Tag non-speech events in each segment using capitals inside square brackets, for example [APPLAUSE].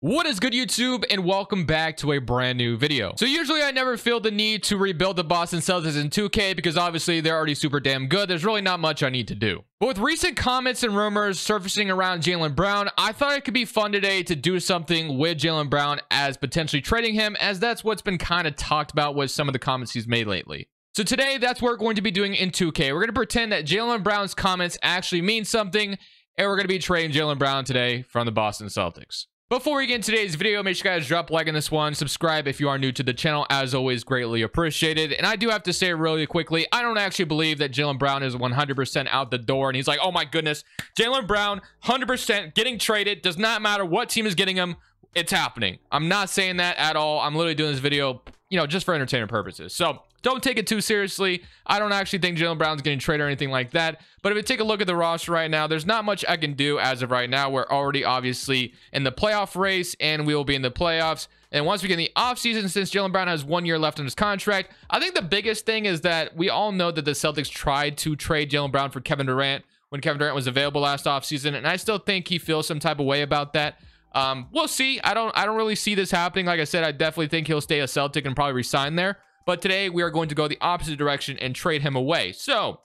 What is good YouTube and welcome back to a brand new video. So usually I never feel the need to rebuild the Boston Celtics in 2K because obviously they're already super damn good. There's really not much I need to do. But with recent comments and rumors surfacing around Jaylen Brown, I thought it could be fun today to do something with Jaylen Brown as potentially trading him as that's what's been kind of talked about with some of the comments he's made lately. So today that's what we're going to be doing in 2K. We're going to pretend that Jaylen Brown's comments actually mean something and we're going to be trading Jaylen Brown today from the Boston Celtics. Before we get into today's video, make sure you guys drop a like on this one. Subscribe if you are new to the channel. As always, greatly appreciated. And I do have to say really quickly, I don't actually believe that Jaylen Brown is 100% out the door. And he's like, oh my goodness, Jaylen Brown, 100% getting traded. Does not matter what team is getting him. It's happening. I'm not saying that at all. I'm literally doing this video, you know, just for entertainment purposes. So don't take it too seriously. I don't actually think Jaylen Brown's getting traded or anything like that. But if you take a look at the roster right now, there's not much I can do as of right now. We're already obviously in the playoff race and we will be in the playoffs. And once we get in the offseason, since Jaylen Brown has one year left on his contract, I think the biggest thing is that we all know that the Celtics tried to trade Jaylen Brown for Kevin Durant when Kevin Durant was available last offseason. And I still think he feels some type of way about that. Um, we'll see. I don't I don't really see this happening. Like I said, I definitely think he'll stay a Celtic and probably resign there. But today we are going to go the opposite direction and trade him away. So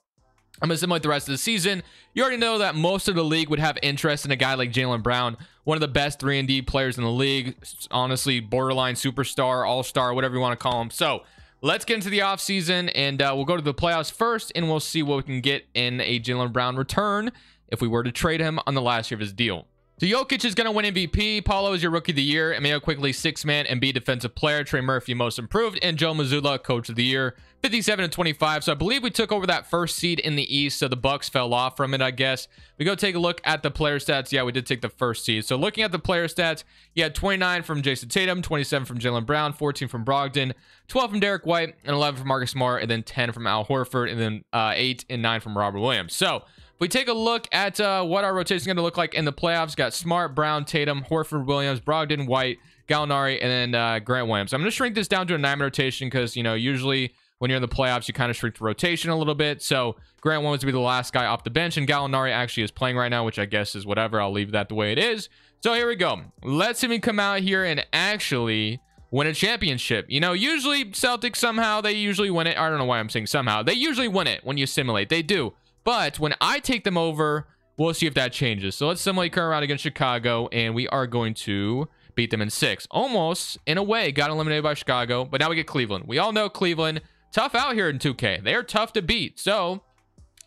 I'm going to simulate the rest of the season. You already know that most of the league would have interest in a guy like Jaylen Brown, one of the best 3 and D players in the league. Honestly, borderline superstar, all-star, whatever you want to call him. So let's get into the offseason and uh, we'll go to the playoffs first and we'll see what we can get in a Jaylen Brown return if we were to trade him on the last year of his deal. So Jokic is going to win MVP. Paolo is your rookie of the year. Immanuel Quickley six man and B defensive player. Trey Murphy, most improved. And Joe Mazzulla, coach of the year. 57 and 25. So I believe we took over that first seed in the East. So the Bucks fell off from it, I guess. We go take a look at the player stats. Yeah, we did take the first seed. So looking at the player stats, you had 29 from Jayson Tatum, 27 from Jaylen Brown, 14 from Brogdon, 12 from Derrick White, and 11 from Marcus Smart, and then 10 from Al Horford, and then uh, 8 and 9 from Robert Williams. So we take a look at uh, what our rotation is going to look like in the playoffs, got Smart, Brown, Tatum, Horford, Williams, Brogdon, White, Gallinari, and then uh, Grant Williams. I'm going to shrink this down to a nine rotation because, you know, usually when you're in the playoffs, you kind of shrink the rotation a little bit. So Grant Williams will be the last guy off the bench, and Gallinari actually is playing right now, which I guess is whatever. I'll leave that the way it is. So here we go. Let's see me come out here and actually win a championship. You know, usually Celtics somehow, they usually win it. I don't know why I'm saying somehow. They usually win it when you simulate. They do. But when I take them over, we'll see if that changes. So let's simulate current round against Chicago, and we are going to beat them in six. Almost, in a way, got eliminated by Chicago, but now we get Cleveland. We all know Cleveland, tough out here in 2K. They are tough to beat. So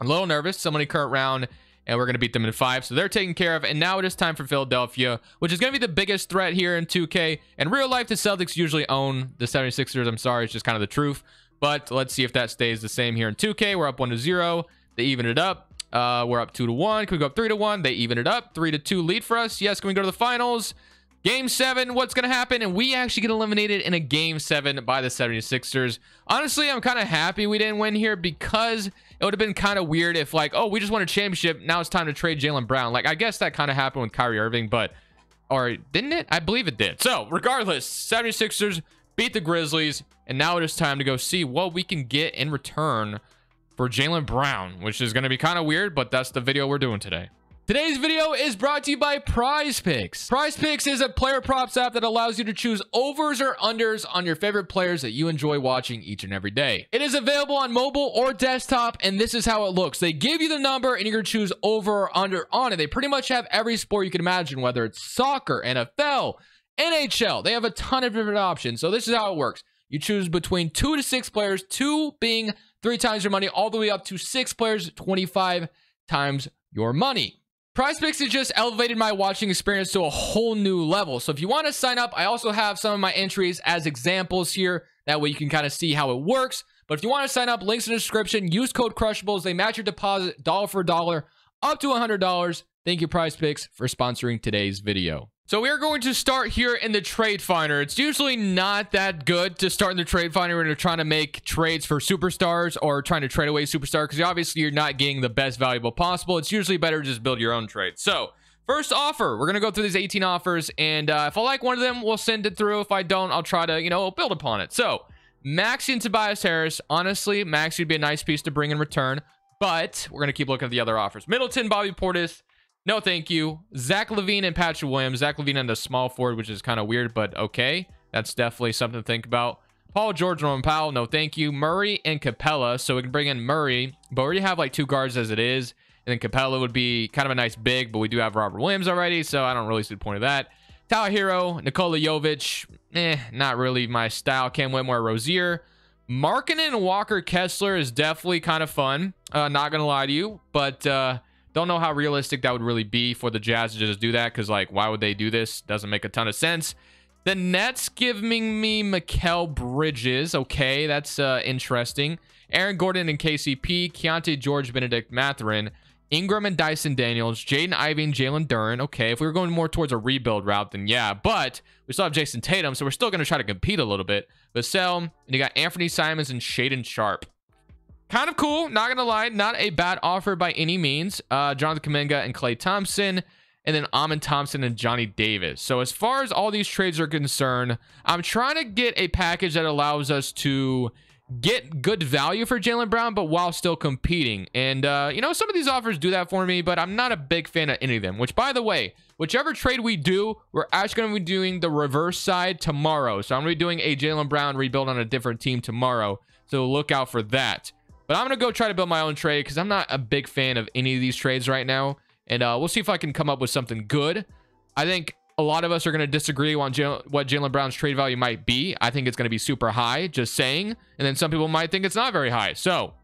a little nervous. Somebody current round, and we're going to beat them in five. So they're taken care of. And now it is time for Philadelphia, which is going to be the biggest threat here in 2K. In real life, the Celtics usually own the 76ers. I'm sorry, it's just kind of the truth. But let's see if that stays the same here in 2K. We're up 1 to 0. They even it up. Uh, we're up two to one. Can we go up three to one? They even it up. Three to two lead for us. Yes. Can we go to the finals? Game seven, what's going to happen? And we actually get eliminated in a game seven by the 76ers. Honestly, I'm kind of happy we didn't win here because it would have been kind of weird if like, oh, we just won a championship. Now it's time to trade Jaylen Brown. Like, I guess that kind of happened with Kyrie Irving, but, or didn't it? I believe it did. So regardless, 76ers beat the Grizzlies. And now it is time to go see what we can get in return for Jaylen Brown, which is going to be kind of weird, but that's the video we're doing today. Today's video is brought to you by Prize Picks. Prize Picks is a player props app that allows you to choose overs or unders on your favorite players that you enjoy watching each and every day. It is available on mobile or desktop, and this is how it looks. They give you the number, and you're to choose over or under on it. They pretty much have every sport you can imagine, whether it's soccer, NFL, NHL. They have a ton of different options. So this is how it works. You choose between two to six players, two being three times your money, all the way up to six players, 25 times your money. Prize Picks has just elevated my watching experience to a whole new level. So if you want to sign up, I also have some of my entries as examples here. That way you can kind of see how it works. But if you want to sign up, links in the description. Use code Crushables. They match your deposit dollar for dollar up to $100. Thank you, Prize Picks, for sponsoring today's video. So we are going to start here in the trade finder. It's usually not that good to start in the trade finder when you're trying to make trades for superstars or trying to trade away superstar because obviously you're not getting the best valuable possible. It's usually better to just build your own trade. So first offer, we're going to go through these 18 offers and uh, if I like one of them, we'll send it through. If I don't, I'll try to, you know, build upon it. So Maxey and Tobias Harris. Honestly, Maxey would be a nice piece to bring in return, but we're going to keep looking at the other offers. Middleton, Bobby Portis, No, thank you. Zach LaVine and Patrick Williams. Zach LaVine and the small forward, which is kind of weird, but okay. That's definitely something to think about. Paul George, Norman Powell. No, thank you. Murray and Capela. So we can bring in Murray, but we already have like two guards as it is. And then Capela would be kind of a nice big, but we do have Robert Williams already, so I don't really see the point of that. Tyler Herro, Nikola Jovic, eh, not really my style. Cam Whitmore, Rozier. Markkanen and Walker Kessler is definitely kind of fun. Uh, not gonna lie to you, but uh, don't know how realistic that would really be for the Jazz to just do that. Because like, why would they do this? Doesn't make a ton of sense. The Nets giving me Mikal Bridges. Okay, that's uh, interesting. Aaron Gordon and KCP, Keyonte George, Bennedict Mathurin. Ingram and Dyson Daniels, Jaden Ivey and Jalen Duren. Okay, if we were going more towards a rebuild route, then yeah. But we still have Jayson Tatum, so we're still going to try to compete a little bit. Vassell, and you got Anfernee Simons and Shaedon Sharpe. Kind of cool, not to lie. Not a bad offer by any means. Uh, Jonathan Kuminga and Klay Thompson. And then Amen Thompson and Johnny Davis. So as far as all these trades are concerned, I'm trying to get a package that allows us to get good value for Jaylen Brown, but while still competing. And, uh, you know, some of these offers do that for me, but I'm not a big fan of any of them. Which, by the way, whichever trade we do, we're actually going to be doing the reverse side tomorrow. So I'm going to be doing a Jaylen Brown rebuild on a different team tomorrow. So look out for that. But I'm going to go try to build my own trade because I'm not a big fan of any of these trades right now. And uh, we'll see if I can come up with something good. I think a lot of us are going to disagree on what Jaylen Brown's trade value might be. I think it's going to be super high, just saying. And then some people might think it's not very high. So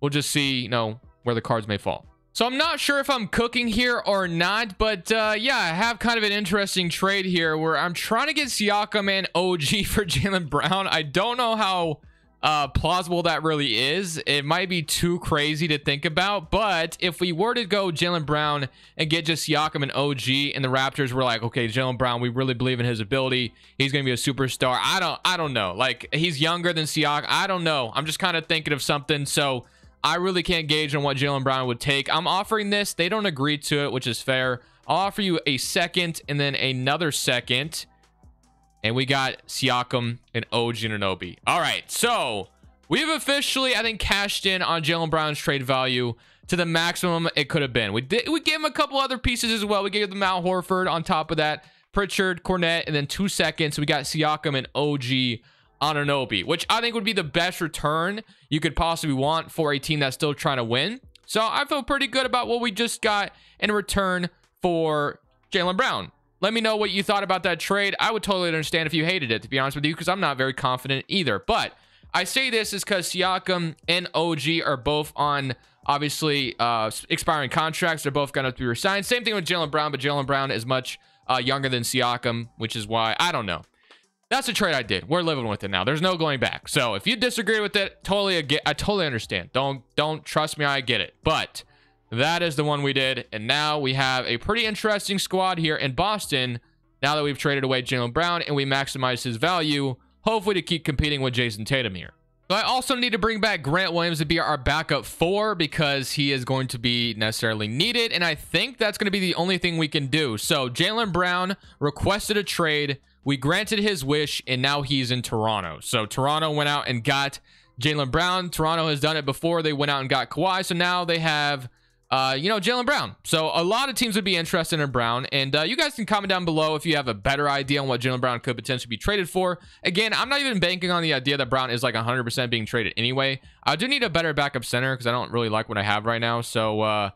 we'll just see, you know, where the cards may fall. So I'm not sure if I'm cooking here or not, but uh, yeah, I have kind of an interesting trade here where I'm trying to get Siakam and OG [LAUGHS] for Jaylen Brown. I don't know how uh, plausible that really is. It might be too crazy to think about, but if we were to go Jaylen Brown and get just Siakam and OG, and the Raptors were like, okay, Jaylen Brown, we really believe in his ability. He's gonna be a superstar. I don't, I don't know. Like he's younger than Siakam. I don't know. I'm just kind of thinking of something. So I really can't gauge on what Jaylen Brown would take. I'm offering this. They don't agree to it, which is fair. I'll offer you a second and then another second and we got Siakam and OG Anunoby. All right, so we've officially, I think, cashed in on Jaylen Brown's trade value to the maximum it could have been. We did we gave him a couple other pieces as well. We gave them Al Horford on top of that, Pritchard, Kornet, and then two seconds. We got Siakam and OG Anunoby, which I think would be the best return you could possibly want for a team that's still trying to win. So I feel pretty good about what we just got in return for Jaylen Brown. Let me know what you thought about that trade. I would totally understand if you hated it, to be honest with you, because I'm not very confident either. But I say this is because Siakam and OG are both on obviously uh, expiring contracts. They're both going to be resigned. Same thing with Jaylen Brown, but Jaylen Brown is much uh, younger than Siakam, which is why I don't know. That's a trade I did. We're living with it now. There's no going back. So if you disagree with it, totally get. I totally understand. Don't don't trust me. I get it. But that is the one we did. And now we have a pretty interesting squad here in Boston. Now that we've traded away Jaylen Brown and we maximize his value, hopefully to keep competing with Jayson Tatum here. So I also need to bring back Grant Williams to be our backup four because he is going to be necessarily needed. And I think that's going to be the only thing we can do. So Jaylen Brown requested a trade. We granted his wish and now he's in Toronto. So Toronto went out and got Jaylen Brown. Toronto has done it before. They went out and got Kawhi. So now they have uh, you know, Jaylen Brown. So a lot of teams would be interested in Brown. And uh, you guys can comment down below if you have a better idea on what Jaylen Brown could potentially be traded for. Again, I'm not even banking on the idea that Brown is like 100% being traded anyway. I do need a better backup center because I don't really like what I have right now. So uh,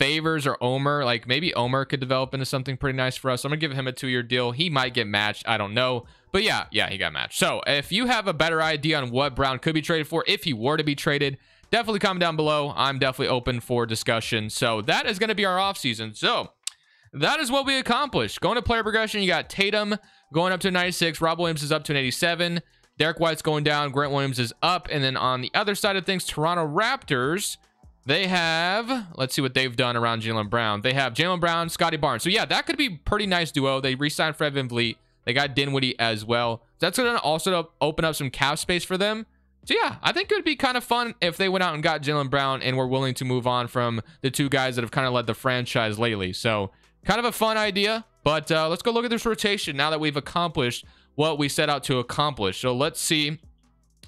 Favors or Omer, like maybe Omer could develop into something pretty nice for us. I'm going to give him a two-year deal. He might get matched. I don't know. But yeah, yeah, he got matched. So if you have a better idea on what Brown could be traded for, if he were to be traded, definitely comment down below. I'm definitely open for discussion. So that is going to be our offseason. So that is what we accomplished. Going to player progression, you got Tatum going up to 96. Rob Williams is up to an 87. Derrick White's going down. Grant Williams is up. And then on the other side of things, Toronto Raptors, they have, let's see what they've done around Jaylen Brown. They have Jaylen Brown, Scottie Barnes. So yeah, that could be pretty nice duo. They re-signed Fred VanVleet. They got Dinwiddie as well. That's going to also open up some cap space for them. So yeah, I think it would be kind of fun if they went out and got Jaylen Brown and were willing to move on from the two guys that have kind of led the franchise lately. So kind of a fun idea. But uh, let's go look at this rotation now that we've accomplished what we set out to accomplish. So let's see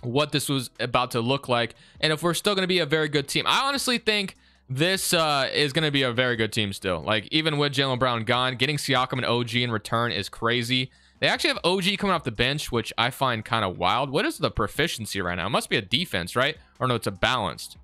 what this was about to look like and if we're still going to be a very good team. I honestly think this uh, is going to be a very good team still. Like, even with Jaylen Brown gone, getting Siakam and OG in return is crazy. They actually have OG coming off the bench, which I find kind of wild. What is the proficiency right now? It must be a defense, right? Or no, it's a balanced.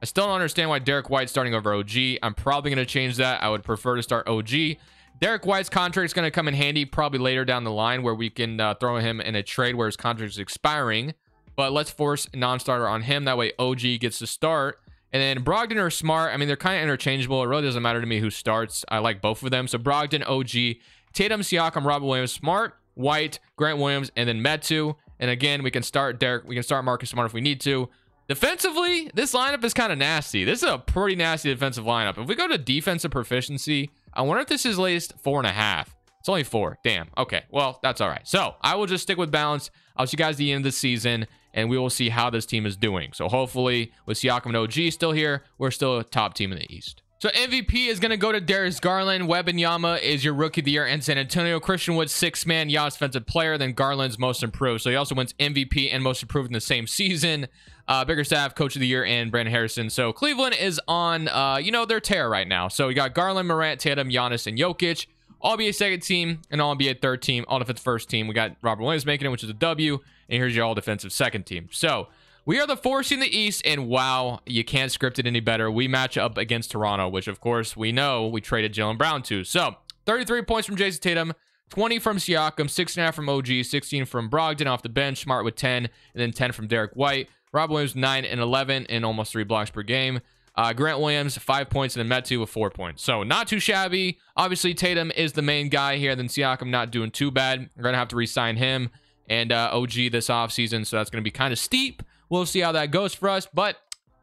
I still don't understand why Derrick White's starting over OG. I'm probably going to change that. I would prefer to start OG. Derrick White's contract is going to come in handy probably later down the line where we can uh, throw him in a trade where his contract is expiring. But let's force non-starter on him. That way OG gets to start. And then Brogdon or Smart, I mean, they're kind of interchangeable. It really doesn't matter to me who starts. I like both of them. So Brogdon, OG, Tatum, Siakam, Robert Williams, Smart, White, Grant Williams, and then Metu. And again, we can start Derrick. We can start Marcus Smart if we need to. Defensively, this lineup is kind of nasty. This is a pretty nasty defensive lineup. If we go to defensive proficiency, I wonder if this is at least four and a half. It's only four. Damn. Okay. Well, that's all right. So I will just stick with balance. I'll see you guys at the end of the season and we will see how this team is doing. So hopefully, with Siakam and OG still here, we're still a top team in the East. So MVP is going to go to Darius Garland. Wembanyama is your rookie of the year. And San Antonio Christian Wood, six man, Yacht defensive player. Then Garland's most improved. So he also wins MVP and most improved in the same season. Uh, Bickerstaff, coach of the year, and Brandon Harrison. So Cleveland is on, uh, you know, their tear right now. So we got Garland, Morant, Tatum, Giannis, and Jokic. All be a second team and all be a third team. All defense first team. We got Robert Williams making it, which is a W. And here's your all defensive second team. So we are the fourth in the East, and wow, you can't script it any better. We match up against Toronto, which of course we know we traded Jaylen Brown to. So 33 points from Jayson Tatum, 20 from Siakam, 6.5 from OG, 16 from Brogdon off the bench, Smart with 10, and then 10 from Derrick White. Rob Williams 9 and 11 and almost three blocks per game. Uh, Grant Williams, five points, and then Metu with four points. So not too shabby. Obviously, Tatum is the main guy here. Then Siakam not doing too bad. We're going to have to re-sign him and uh, OG this offseason. So that's going to be kind of steep. We'll see how that goes for us. But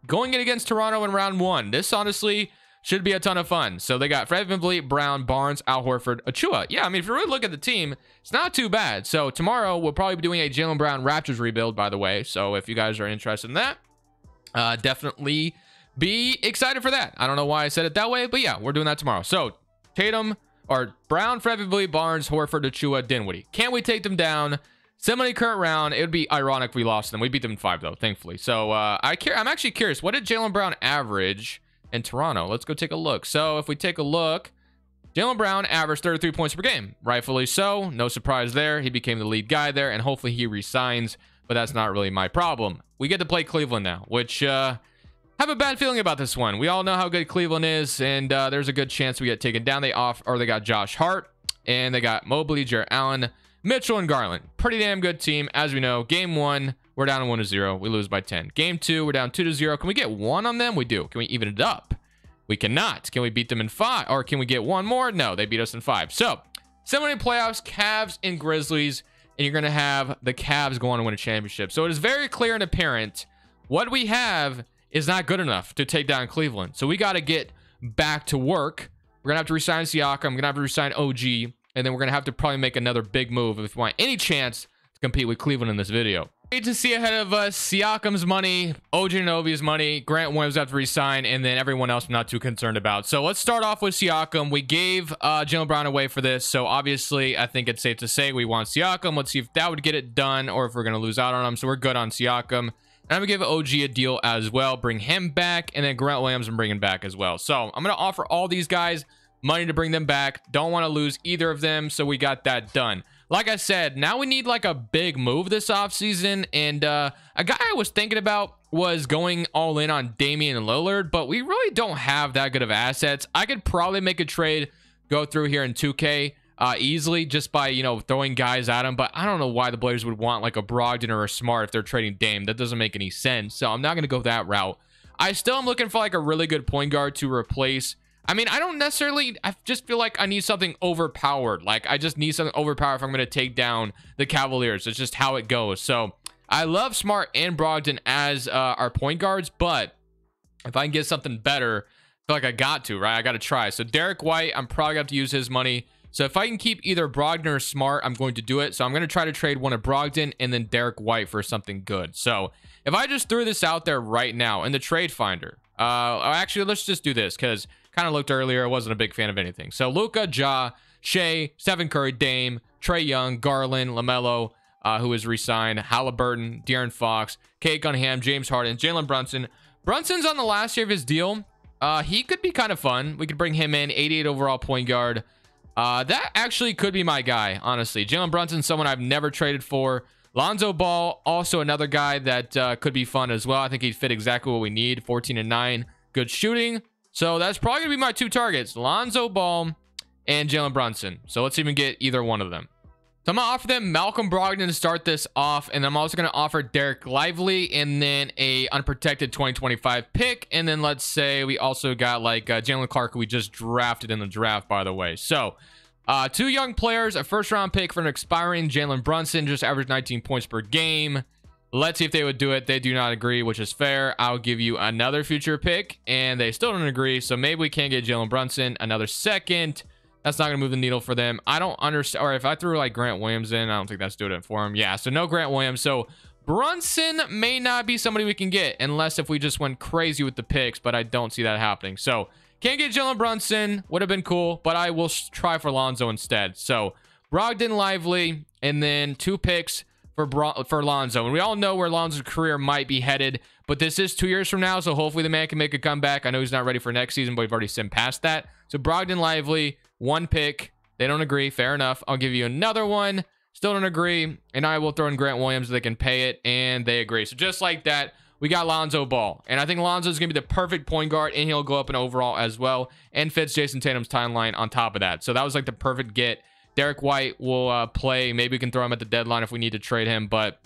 going in against Toronto in round one, this honestly should be a ton of fun. So they got Fred VanVleet, Brown, Barnes, Al Horford, Achiuwa. Yeah, I mean, if you really look at the team, it's not too bad. So tomorrow we'll probably be doing a Jaylen Brown Raptors rebuild, by the way. So if you guys are interested in that, uh, definitely be excited for that. I don't know why I said it that way, but yeah, we're doing that tomorrow. So Tatum or Brown, Fred VanVleet, Barnes, Horford, Achiuwa, Dinwiddie. Can we take them down? Similarly, current round, it would be ironic if we lost them. We beat them in five, though, thankfully. So uh, I care. I'm actually curious. What did Jaylen Brown average in Toronto? Let's go take a look. So if we take a look, Jaylen Brown averaged 33 points per game. Rightfully so. No surprise there. He became the lead guy there, and hopefully he resigns. But that's not really my problem. We get to play Cleveland now, which uh, have a bad feeling about this one. We all know how good Cleveland is, and uh, there's a good chance we get taken down. They off or they got Josh Hart, and they got Mobley, Jarrett Allen. Mitchell and Garland, pretty damn good team. As we know, game one, we're down 1 to 0. We lose by 10. Game two, we're down 2 to 0. Can we get one on them? We do. Can we even it up? We cannot. Can we beat them in five? Or can we get one more? No, they beat us in five. So, similar playoffs, Cavs and Grizzlies, and you're going to have the Cavs go on to win a championship. So, it is very clear and apparent what we have is not good enough to take down Cleveland. So, we got to get back to work. We're going to have to resign Siakam. I'm going to have to resign OG. And then we're going to have to probably make another big move if we want any chance to compete with Cleveland in this video. Great to see ahead of us Siakam's money, OG Anunoby's money, Grant Williams to resign, and then everyone else I'm not too concerned about. So let's start off with Siakam. We gave uh, Jaylen Brown away for this, so obviously I think it's safe to say we want Siakam. Let's see if that would get it done or if we're going to lose out on him. So we're good on Siakam. And I'm to give OG a deal as well, bring him back, and then Grant Williams I'm bringing back as well. So I'm going to offer all these guys money to bring them back. Don't want to lose either of them, so we got that done. Like I said, now we need like a big move this offseason. And uh, a guy I was thinking about was going all in on Damian Lillard, but we really don't have that good of assets. I could probably make a trade, go through here in 2K uh, easily just by, you know, throwing guys at him. But I don't know why the Blazers would want like a Brogdon or a Smart if they're trading Dame. That doesn't make any sense. So I'm not going to go that route. I still am looking for like a really good point guard to replace I mean, I don't necessarily, I just feel like I need something overpowered. Like, I just need something overpowered if I'm going to take down the Cavaliers. It's just how it goes. So, I love Smart and Brogdon as uh, our point guards, but if I can get something better, I feel like I got to, right? I got to try. So, Derrick White, I'm probably going to have to use his money. So, if I can keep either Brogdon or Smart, I'm going to do it. So, I'm going to try to trade one of Brogdon and then Derek White for something good. So, if I just threw this out there right now in the trade finder, uh, actually, let's just do this because kind of looked earlier. I wasn't a big fan of anything. So Luka, Ja, Shai, Stephen Curry, Dame, Trae Young, Garland, LaMelo, uh, who is re-signed, Halliburton, De'Aaron Fox, Cade Cunningham, James Harden, Jalen Brunson. Brunson's on the last year of his deal. Uh, he could be kind of fun. We could bring him in, 88 overall point guard. Uh, that actually could be my guy, honestly. Jalen Brunson, someone I've never traded for. Lonzo Ball, also another guy that uh, could be fun as well. I think he'd fit exactly what we need. 14 and 9, good shooting. So that's probably going to be my two targets, Lonzo Ball and Jalen Brunson. So let's even get either one of them. So I'm going to offer them Malcolm Brogdon to start this off. And I'm also going to offer Dereck Lively and then a unprotected 2025 pick. And then let's say we also got like uh, Jalen Clark, who we just drafted in the draft, by the way. So uh, two young players, a first round pick for an expiring Jalen Brunson, just averaged 19 points per game. Let's see if they would do it. They do not agree, which is fair. I'll give you another future pick, and they still don't agree. So maybe we can't get Jalen Brunson another second. That's not going to move the needle for them. I don't understand. Or if I threw like Grant Williams in, I don't think that's doing it for him. Yeah, so no Grant Williams. So Brunson may not be somebody we can get unless if we just went crazy with the picks, but I don't see that happening. So can't get Jalen Brunson. Would have been cool, but I will try for Lonzo instead. So Brogdon Lively, and then two picks for for Lonzo. And we all know where Lonzo's career might be headed, but this is two years from now, so hopefully the man can make a comeback. I know he's not ready for next season, but we've already seen past that. So Brogdon Lively, one pick. They don't agree. Fair enough. I'll give you another one. Still don't agree. And I will throw in Grant Williams. So they can pay it, and they agree. So just like that, we got Lonzo Ball. And I think Lonzo is going to be the perfect point guard, and he'll go up in overall as well, and fits Jayson Tatum's timeline on top of that. So that was like the perfect get. Derrick White will uh, play. Maybe we can throw him at the deadline if we need to trade him, but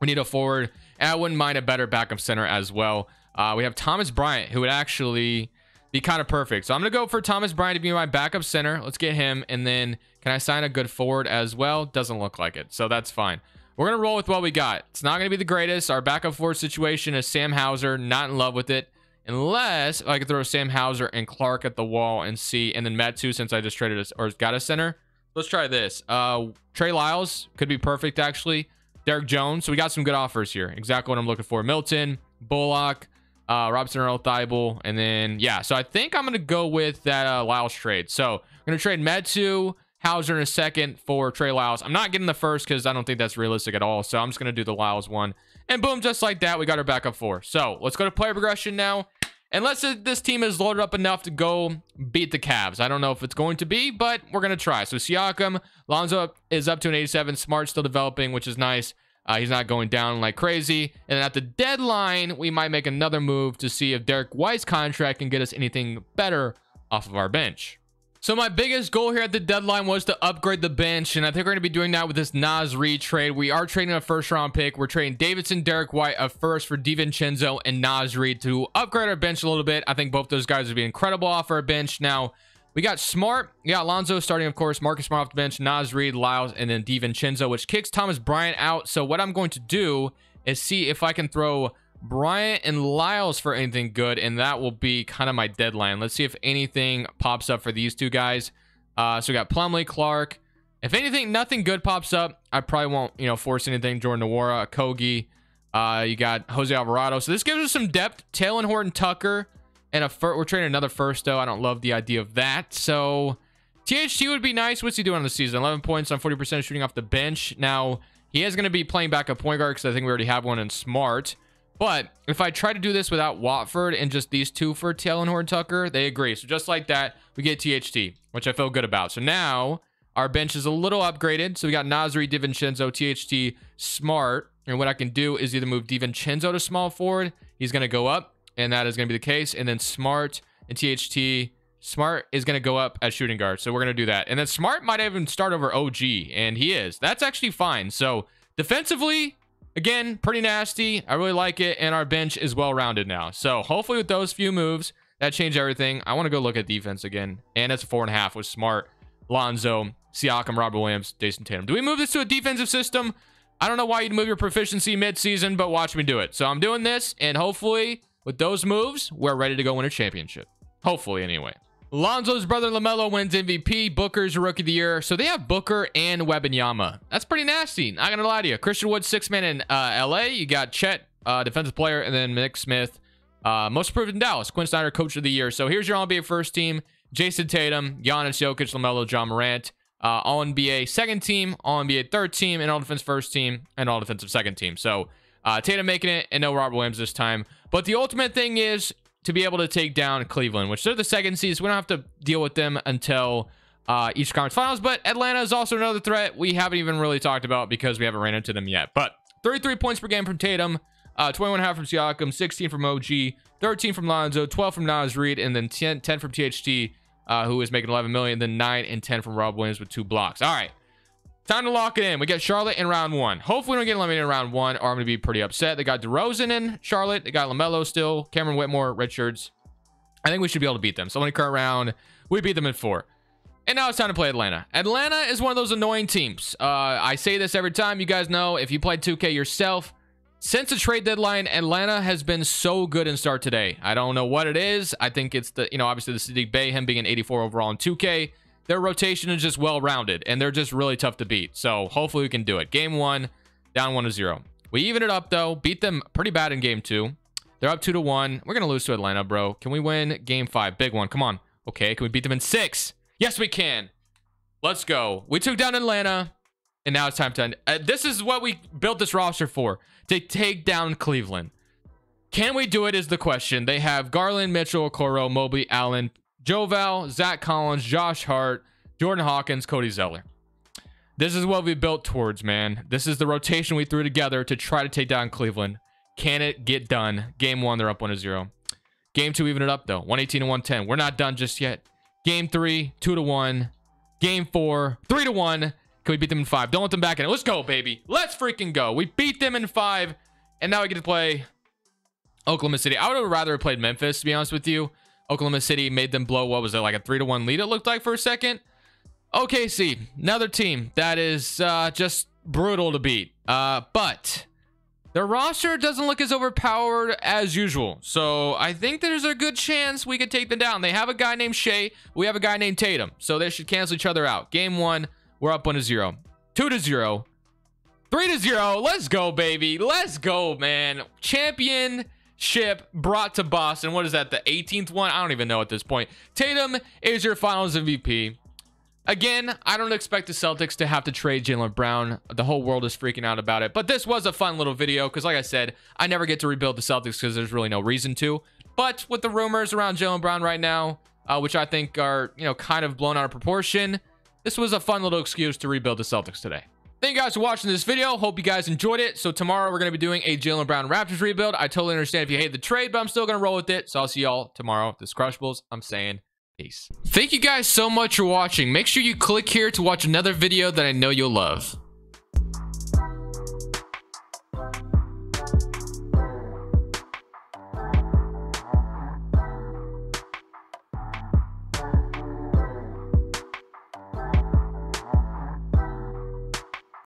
we need a forward. And I wouldn't mind a better backup center as well. Uh, we have Thomas Bryant, who would actually be kind of perfect. So I'm going to go for Thomas Bryant to be my backup center. Let's get him. And then can I sign a good forward as well? Doesn't look like it. So that's fine. We're going to roll with what we got. It's not going to be the greatest. Our backup forward situation is Sam Hauser. Not in love with it. Unless I could throw Sam Hauser and Clark at the wall and see. And then Metu since I just traded or got a center. Let's try this. Uh, Trey Lyles could be perfect, actually. Derrick Jones. So we got some good offers here. Exactly what I'm looking for. Milton, Bullock, uh, Robinson Earl Thybulle. And then, yeah. So I think I'm going to go with that uh, Lyles trade. So I'm going to trade Metu Hauser in a second for Trey Lyles. I'm not getting the first because I don't think that's realistic at all. So I'm just going to do the Lyles one. And boom, just like that, we got our backup four. So let's go to player progression now. Unless this team is loaded up enough to go beat the Cavs. I don't know if it's going to be, but we're going to try. So Siakam, Lonzo is up to an 87. Smart still developing, which is nice. Uh, he's not going down like crazy. And then at the deadline, we might make another move to see if Derrick White's contract can get us anything better off of our bench. So my biggest goal here at the deadline was to upgrade the bench, and I think we're going to be doing that with this Reid trade. We are trading a first-round pick. We're trading Davidson, Derrick White, a first for DiVincenzo and Reid to upgrade our bench a little bit. I think both those guys would be incredible off our bench. Now, we got Smart, we got Lonzo starting, of course, Marcus Smart off the bench, Naz Reid, Lyles, and then DiVincenzo, which kicks Thomas Bryant out. So what I'm going to do is see if I can throw Bryant and Lyles for anything good, and that will be kind of my deadline. Let's see if anything pops up for these two guys. Uh, so we got Plumlee, Clark. If anything, nothing good pops up, I probably won't, you know, force anything. Jordan Nwora, Kogi. Uh, you got Jose Alvarado. So this gives us some depth. Talen Horton Tucker. And a fir- we're trading another first, though. I don't love the idea of that. So THT would be nice. What's he doing on the season? 11 points on 40% shooting off the bench. Now, he is going to be playing back a point guard because I think we already have one in Smart. But if I try to do this without Watford and just these two for Talen Horton Tucker, they agree. So just like that, we get THT, which I feel good about. So now our bench is a little upgraded. So we got Naz Reid, DiVincenzo, THT, Smart. And what I can do is either move DiVincenzo to small forward. He's going to go up, and that is going to be the case. And then Smart and THT, Smart is going to go up as shooting guard. So we're going to do that. And then Smart might even start over OG, and he is. That's actually fine. So defensively, Again, pretty nasty. I really like it. And our bench is well-rounded now. So hopefully with those few moves, that changed everything. I want to go look at defense again. And it's a four and a half with Smart, Lonzo, Siakam, Robert Williams, Jayson Tatum. Do we move this to a defensive system? I don't know why you'd move your proficiency mid-season, but watch me do it. So I'm doing this, and hopefully with those moves, we're ready to go win a championship. Hopefully, anyway. Lonzo's brother LaMelo wins MVP. Booker's rookie of the year. So they have Booker and Wembanyama. That's pretty nasty. Not gonna lie to you. Christian Wood, six man in uh, LA. You got Chet, uh, defensive player, and then Nick Smith, uh, most improved in Dallas. Quin Snyder, coach of the year. So here's your All NBA first team: Jayson Tatum, Giannis, Jokic, LaMelo, Ja Morant. Uh, all NBA second team, All NBA third team, and All Defense first team, and All Defensive second team. So uh, Tatum making it, and no Robert Williams this time. But the ultimate thing is to be able to take down Cleveland, which they're the second seed. So we don't have to deal with them until uh, each conference finals. But Atlanta is also another threat we haven't even really talked about because we haven't ran into them yet. But 33 points per game from Tatum, uh, 21.5 from Siakam, 16 from OG, 13 from Lonzo, 12 from Naz Reid, and then 10, 10 from THT, uh, who is making 11 million, then 9 and 10 from Rob Williams with two blocks. All right. Time to lock it in. We got Charlotte in round one. Hopefully, we don't get eliminated in round one, or I'm going to be pretty upset. They got DeRozan in Charlotte. They got LaMelo still. Cameron Whitmore, Richards. I think we should be able to beat them. So, in the current round, we beat them in four. And now it's time to play Atlanta. Atlanta is one of those annoying teams. Uh, I say this every time. You guys know if you played 2K yourself, since the trade deadline, Atlanta has been so good in start today. I don't know what it is. I think it's the, you know, obviously the Saddiq Bey, him being an 84 overall in 2K. Their rotation is just well rounded and they're just really tough to beat. So hopefully we can do it. Game one, down one to zero. We even it up though, beat them pretty bad in game two. They're up two to one. We're to lose to Atlanta, bro. Can we win game five? Big one. Come on. Okay. Can we beat them in six? Yes, we can. Let's go. We took down Atlanta, and now it's time to end. Uh, this is what we built this roster for, to take down Cleveland. Can we do it is the question. They have Garland, Mitchell, Coro, Mobley, Allen, Joval, Zach Collins, Josh Hart, Jordan Hawkins, Cody Zeller. This is what we built towards, man. This is the rotation we threw together to try to take down Cleveland. Can it get done? Game one, they're up 1 0. Game two, even it up, though. 118 to 110. We're not done just yet. Game three, two to one. Game four, three to one. Can we beat them in five? Don't let them back in. Let's go, baby. Let's freaking go. We beat them in five, and now we get to play Oklahoma City. I would have rather played Memphis, to be honest with you. Oklahoma City made them blow, what was it, like a three to one lead, it looked like for a second. OKC, another team that is uh, just brutal to beat. Uh, but their roster doesn't look as overpowered as usual. So I think there's a good chance we could take them down. They have a guy named Shai. We have a guy named Tatum. So they should cancel each other out. Game one, we're up 1 to 0. 2 to 0. 3 to 0. Let's go, baby. Let's go, man. Championship brought to Boston. What is that? The 18th one? I don't even know at this point. Tatum is your finals MVP. Again, I don't expect the Celtics to have to trade Jaylen Brown. The whole world is freaking out about it. But this was a fun little video because, like I said, I never get to rebuild the Celtics because there's really no reason to. But with the rumors around Jaylen Brown right now, uh, which I think are, you know, kind of blown out of proportion, this was a fun little excuse to rebuild the Celtics today. Thank you guys for watching this video. Hope you guys enjoyed it. So tomorrow we're going to be doing a Jaylen Brown Raptors rebuild. I totally understand if you hate the trade, but I'm still going to roll with it. So I'll see y'all tomorrow. This Crushables, I'm saying Peace. Thank you guys so much for watching. Make sure you click here to watch another video that I know you'll love.